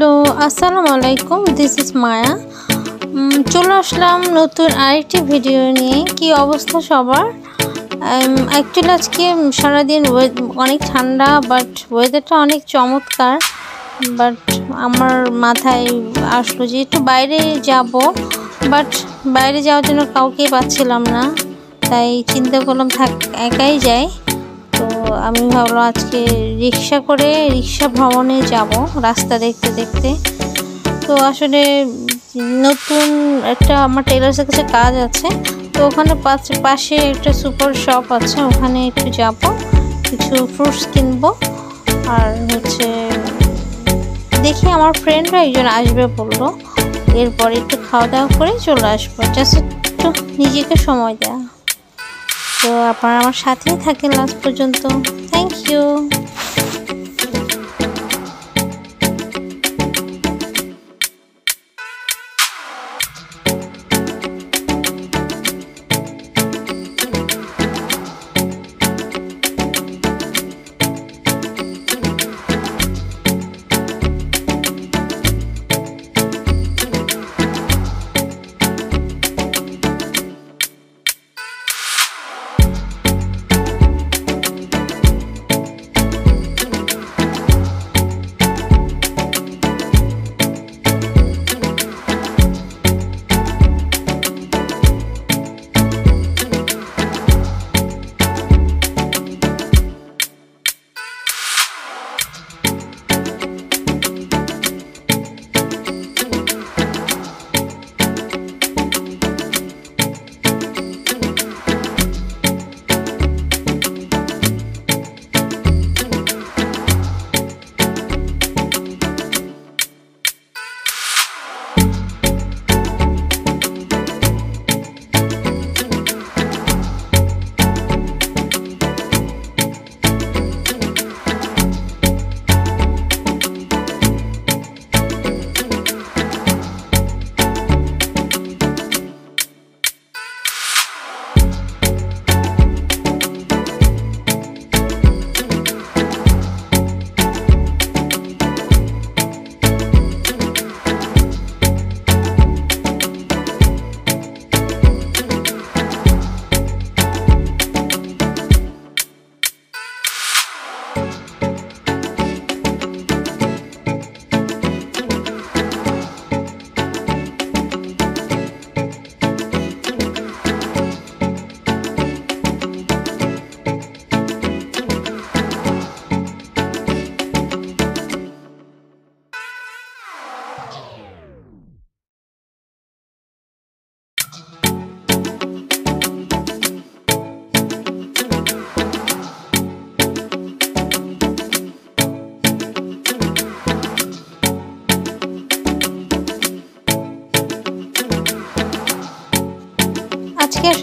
Hello আসসালামু আলাইকুম this is মায়া চলে আসলাম নতুন আরেকটি ভিডিও নিয়ে। কি অবস্থা সবার? অ্যাকচুয়ালি আজকে সারাদিন অনেক ঠান্ডা বাট ওয়েদারটা অনেক চমৎকার। বাট আমার মাথায় আসলো যে একটু বাইরে যাব বাট বাইরে যাওয়ার জন্য কাউকেই পাচ্ছিলাম না। তাই চিন্তা করলাম থাক, একাই তো আমি ভাবলাম আজকে রিক্সা করে রিক্সা ভ্রমণে যাব রাস্তা দেখতে দেখতে। তো আসলে নতুন একটা আমার টেলার্সের কাছে কাজ আছে। তো ওখানে পাশে একটা সুপার শপ আছে, ওখানে একটু যাব, কিছু ফ্রুটস কিনবো। আর হচ্ছে দেখি আমার ফ্রেন্ডরা একজন আসবে বলল। এরপরে একটু খাওয়া দাওয়া করে চলে আসব। জাস্ট একটু নিজেকে সময় দেওয়া তো আপনারা আমার সাথেই থাকেন লাস্ট পর্যন্ত। থ্যাংক ইউ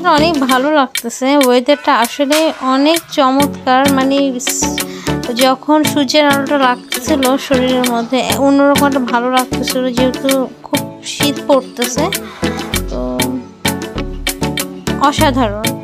আজকে অনেক ভালো লাগতেছে। ওয়েদারটা আসলে অনেক চমৎকার। মানে যখন সূর্যের আলোটা লাগতেছিল শরীরের মধ্যে অন্যরকম একটা ভালো লাগতেছিল যেহেতু খুব শীত পড়তেছে। তো, অসাধারণ।